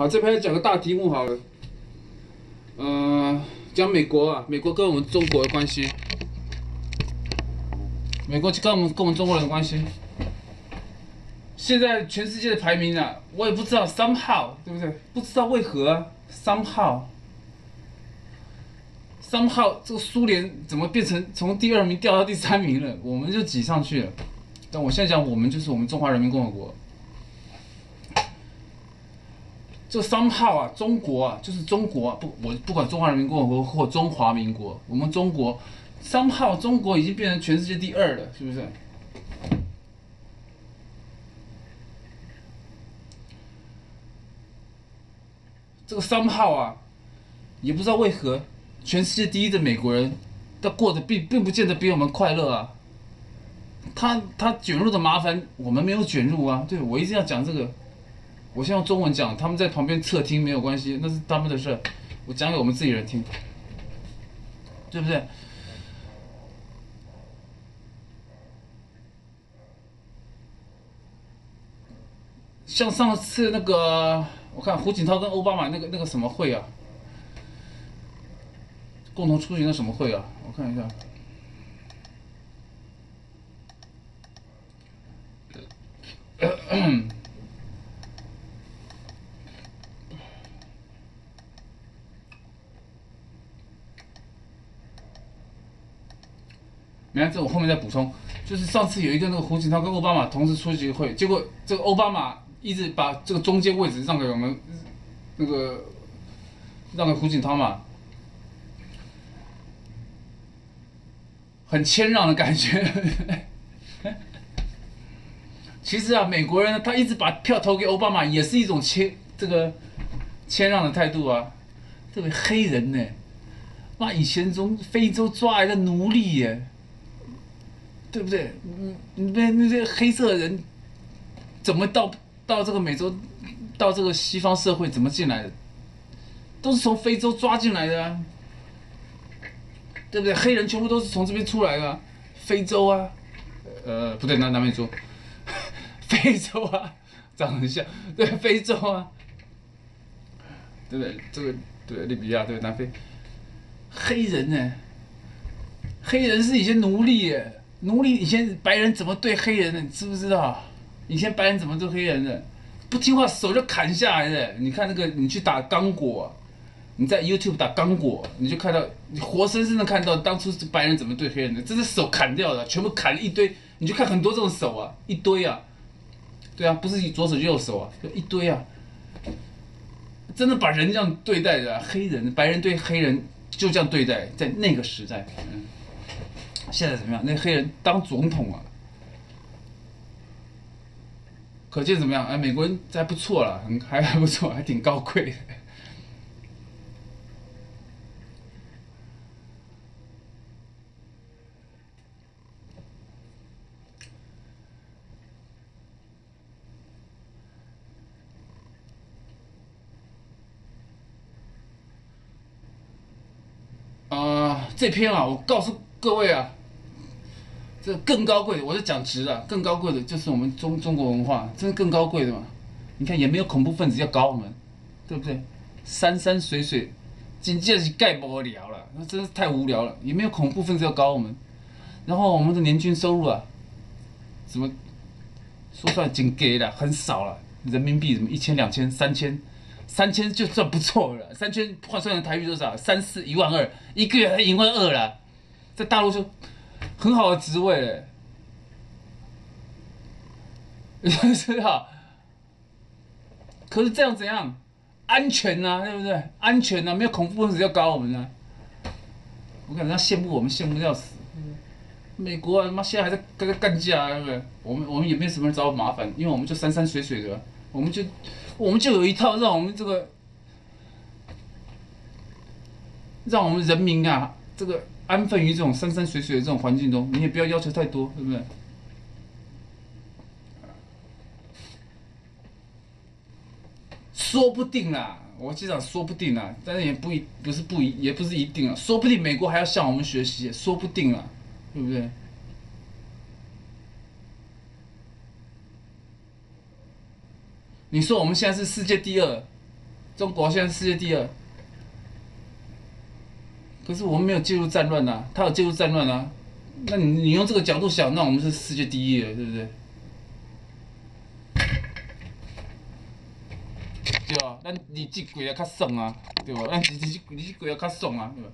好，这边讲个大题目好了。呃，讲美国啊，美国跟我们中国的关系。美国就跟我们跟我们中国人的关系。现在全世界的排名啊，我也不知道，somehow 对不对？不知道为何，somehow。somehow 这个苏联怎么变成从第二名掉到第三名了？我们就挤上去了。但我现在讲，我们就是我们中华人民共和国。这个 somehow 啊，中国啊，就是中国啊，不，我不管中华人民共和国或中华民国，我们中国 somehow 中国已经变成全世界第二了，是不是？这个 somehow 啊，也不知道为何，全世界第一的美国人，他过得并并不见得比我们快乐啊。他他卷入的麻烦，我们没有卷入啊。对我一定要讲这个，我先用中文讲，他们在旁边侧听没有关系，那是他们的事。我讲给我们自己人听，对不对？像上次那个。我看胡锦涛跟奥巴马那个那个什么会啊，共同出席的什么会啊？我看一下。没看这我后面再补充，就是上次有一个那个胡锦涛跟奥巴马同时出席会，结果这个奥巴马。一直把这个中间位置让给我们那个让给胡锦涛嘛，很谦让的感觉。其实啊，美国人他一直把票投给奥巴马，也是一种谦这个谦让的态度啊。这个黑人呢，妈以前从非洲抓来的奴隶耶，对不对？嗯，那那些黑色人怎么到？到这个美洲，到这个西方社会怎么进来的？都是从非洲抓进来的啊，对不对？黑人全部都是从这边出来的，非洲啊，呃，不对，南南美洲，非洲啊，长得很像，对，非洲啊，对不对？这个对，利比亚对，南非，黑人呢？黑人是以前奴隶耶，奴隶以前白人怎么对黑人的？你知不知道？以前白人怎么对黑人的？不听话手就砍下来的。你看那个，你去打刚果，你在 YouTube 打刚果，你就看到，你活生生的看到当初白人怎么对黑人的，这是手砍掉的，全部砍了一堆。你就看很多这种手啊，一堆啊，对啊，不是左手右手啊，就一堆啊，真的把人这样对待的，黑人、白人对黑人就这样对待，在那个时代，现在怎么样？那黑人当总统啊。可见怎么样？哎，美国人还不错了，还还不错，还挺高贵的。啊，这篇啊，我告诉各位啊。这更高贵的，我是讲值的，更高贵的就是我们中中国文化，真的更高贵的嘛？你看也没有恐怖分子要搞我们，对不对？山山水水，紧接着盖不了了，那真是太无聊了。也没有恐怖分子要搞我们，然后我们的年均收入啊，怎么说出来紧给了，很少了，人民币什么一千两千三千，三千就算不错了，三千换算成台币多少？三四一万二，一个月还一万二了，在大陆就。很好的职位嘞，你知道？可是这样怎样？安全呐，对不对？安全呐，没有恐怖分子要搞我们呢。我感觉他羡慕我们，羡慕的要死。美国啊，他妈现在还在跟他干架，对不对？我们我们也没什么人找我麻烦，因为我们就山山水水的，我们就我们就有一套让我们这个让我们人民啊，这个。安分于这种山山水水的这种环境中，你也不要要求太多，对不对？说不定啦，我经常说不定啦，但是也不一不是不一，也不是一定啊，说不定美国还要向我们学习，说不定啊，对不对？你说我们现在是世界第二，中国现在世界第二。可是我们没有介入战乱啊，他有介入战乱啊。那你你用这个角度想，那我们是世界第一了，对不对？对啊？咱日子过得较爽啊，对吧？咱日子日子过得较爽啊，对吧？